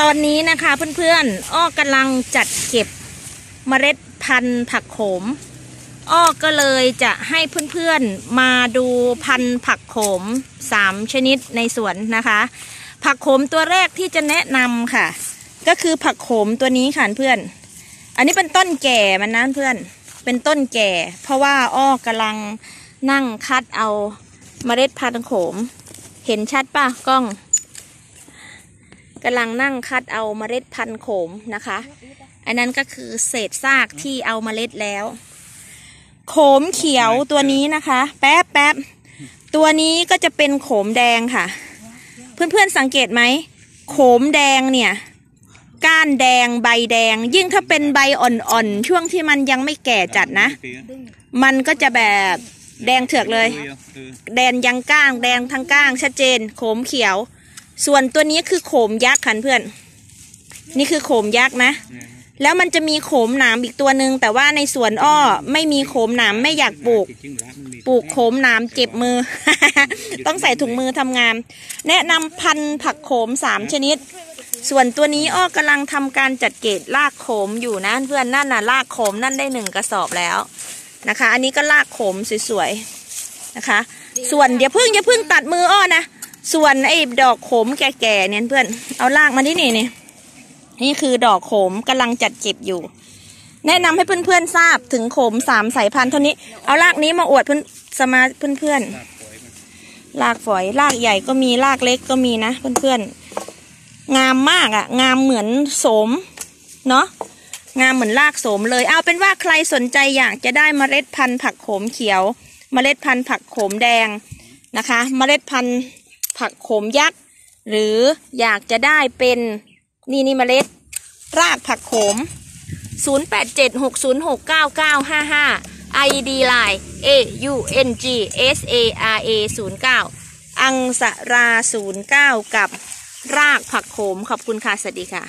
ตอนนี้นะคะเพื่อนๆ อ้อกำลังจัดเก็บเมล็ดพันธุ์ผักโขม อ้อก็เลยจะให้เพื่อนๆ มาดูพันธุ์ผักโขมสามชนิดในสวนนะคะ ผักโขมตัวแรกที่จะแนะนำค่ะ ก็คือผักโขมตัวนี้ค่ะเพื่อน อันนี้เป็นต้นแก่มันนะเพื่อน เป็นต้นแก่ เพราะว่าอ้อกำลังนั่งคัดเอาเมล็ดพันธุ์โขม เห็นชัดป่ะกล้อง กำลังนั่งคัดเอาเมล็ดพันธุ์โขมนะคะ อันนั้นก็คือเศษซากที่เอาเมล็ดแล้ว โขมเขียวตัวนี้นะคะ แป๊บแป๊บตัวนี้ก็จะเป็นโขมแดงค่ะ เพื่อนๆสังเกตไหมโขมแดงเนี่ย ก้านแดงใบแดง ยิ่งถ้าเป็นใบอ่อนๆช่วงที่มันยังไม่แก่จัดนะ มันก็จะแบบแดงเถือกเลย แดนยังก้าง แดงทั้งก้างชัดเจน โขมเขียว ส่วนตัวนี้คือโขมยักษ์ค่ะเพื่อน นี่คือโขมยักษ์นะ แล้วมันจะมีโขมหนามอีกตัวหนึ่งแต่ว่าในสวนอ้อไม่มีโขมหนามไม่อยากปลูก ปลูกโขมหนามเจ็บมือ ต้องใส่ถุงมือทำงาน แนะนำพันธุ์ผักโขมสามชนิด ส่วนตัวนี้อ้อกำลังทำการจัดเกตรากโขมอยู่นะเพื่อนนั่นน่ะรากโขมนั่นได้หนึ่งกระสอบแล้วนะคะ อันนี้ก็รากโขมสวยๆนะคะ ส่วนอย่าพึ่งอย่าพึ่งตัดมืออ้อนะ ส่วนไอ้ดอกโขมแก่ๆเนี่ยเพื่อนเอารากมาที่นี่นี่นี่คือดอกโขมกำลังจัดเก็บอยู่ แนะนำให้เพื่อนๆทราบถึงโขมสามสายพันธุ์เท่านี้เอารากนี้มาอวดเพื่อนสมาเพื่อนๆรากฝอยรากใหญ่ก็มีรากเล็กก็มีนะเพื่อนๆงามมากอะ่ะ งามเหมือนโสมเนาะงามเหมือนรากโสมเลย เอาเป็นว่าใครสนใจอยากจะได้เมล็ดพันธุ์ผักโขมเขียวเมล็ดพันธุ์ผักโขมแดงนะคะเมล็ดพันธุ์ ผักโขมยักษ์ หรืออยากจะได้เป็นนี่นี่เมล็ด รากผักโขม 0876069955 ID Line A U N G S A R A 09อังสรา 09 กับรากผักโขม ขอบคุณค่ะ สวัสดีค่ะ